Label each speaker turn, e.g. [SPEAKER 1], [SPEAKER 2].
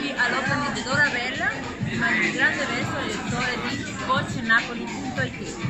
[SPEAKER 1] Eccoci all'opera di Doravella, ma il grande verso lettore di VoceNapoli.it.